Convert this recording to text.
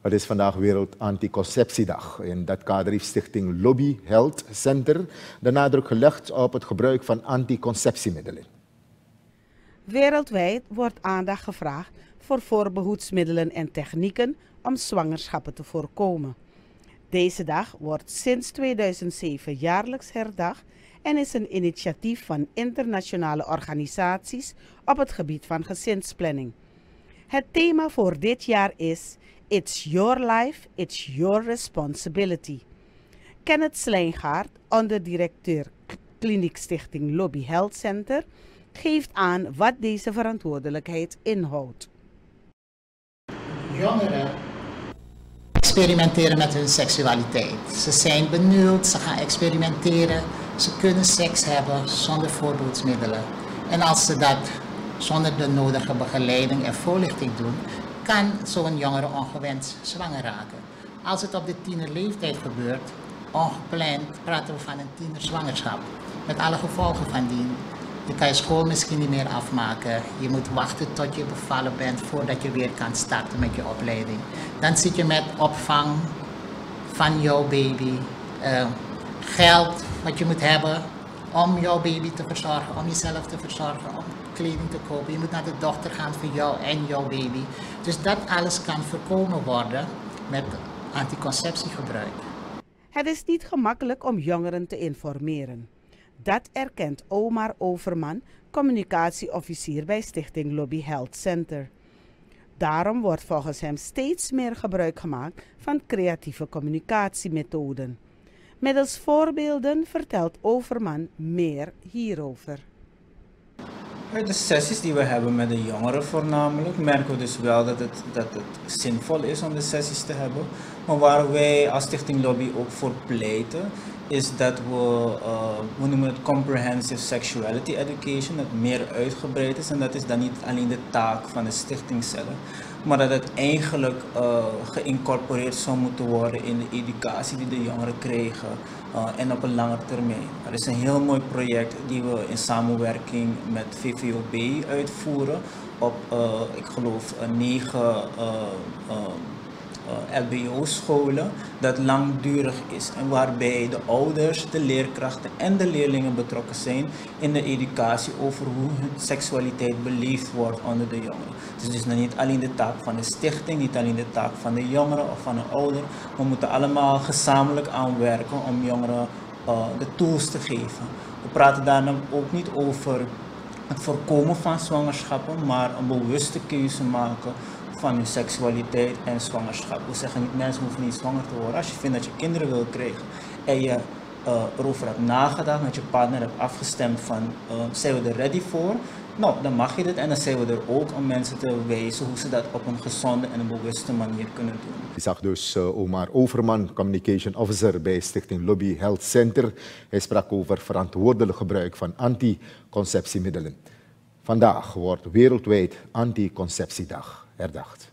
Het is vandaag Wereld Anticonceptiedag. In dat kader heeft stichting Lobby Health Center de nadruk gelegd op het gebruik van anticonceptiemiddelen. Wereldwijd wordt aandacht gevraagd voor voorbehoedsmiddelen en technieken om zwangerschappen te voorkomen. Deze dag wordt sinds 2007 jaarlijks herdacht en is een initiatief van internationale organisaties op het gebied van gezinsplanning. Het thema voor dit jaar is It's Your Life, It's Your Responsibility. Kenneth Slijngaard, onderdirecteur Kliniek Stichting Lobby Health Center, geeft aan wat deze verantwoordelijkheid inhoudt. Jongeren experimenteren met hun seksualiteit. Ze zijn benieuwd, ze gaan experimenteren, ze kunnen seks hebben zonder voorbeeldsmiddelen. En als ze dat zonder de nodige begeleiding en voorlichting doen, kan zo'n jongere ongewenst zwanger raken. Als het op de tienerleeftijd gebeurt, ongepland, praten we van een tienerzwangerschap. Met alle gevolgen van dien. Je kan je school misschien niet meer afmaken. Je moet wachten tot je bevallen bent voordat je weer kan starten met je opleiding. Dan zit je met opvang van jouw baby, uh, geld wat je moet hebben om jouw baby te verzorgen, om jezelf te verzorgen, kleding te kopen. Je moet naar de dokter gaan voor jou en jouw baby. Dus dat alles kan voorkomen worden met anticonceptiegebruik. Het is niet gemakkelijk om jongeren te informeren. Dat erkent Omar Overman, communicatieofficier bij Stichting Lobby Health Center. Daarom wordt volgens hem steeds meer gebruik gemaakt van creatieve communicatiemethoden. Middels voorbeelden vertelt Overman meer hierover. De sessies die we hebben met de jongeren voornamelijk, merken we dus wel dat het, dat het zinvol is om de sessies te hebben. Maar waar wij als Stichting Lobby ook voor pleiten, is dat we, uh, we noemen het Comprehensive Sexuality Education, dat meer uitgebreid is. En dat is dan niet alleen de taak van de stichting zelf, maar dat het eigenlijk uh, geïncorporeerd zou moeten worden in de educatie die de jongeren kregen uh, en op een lange termijn. Er is een heel mooi project die we in samenwerking met VVOB uitvoeren op, uh, ik geloof, negen LBO-scholen dat langdurig is en waarbij de ouders, de leerkrachten en de leerlingen betrokken zijn in de educatie over hoe hun seksualiteit beleefd wordt onder de jongeren. Dus het is dus niet alleen de taak van de stichting, niet alleen de taak van de jongeren of van een ouder. We moeten allemaal gezamenlijk aanwerken om jongeren uh, de tools te geven. We praten daar ook niet over het voorkomen van zwangerschappen, maar een bewuste keuze maken van je seksualiteit en zwangerschap. We zeggen niet, mensen hoeven niet zwanger te worden. Als je vindt dat je kinderen wil krijgen en je uh, erover hebt nagedacht, met je partner hebt afgestemd van, uh, zijn we er ready voor? Nou, dan mag je dit en dan zijn we er ook om mensen te wijzen hoe ze dat op een gezonde en een bewuste manier kunnen doen. Ik zag dus uh, Omar Overman, Communication Officer bij Stichting Lobby Health Center. Hij sprak over verantwoordelijk gebruik van anticonceptiemiddelen. Vandaag wordt wereldwijd Anticonceptiedag herdacht.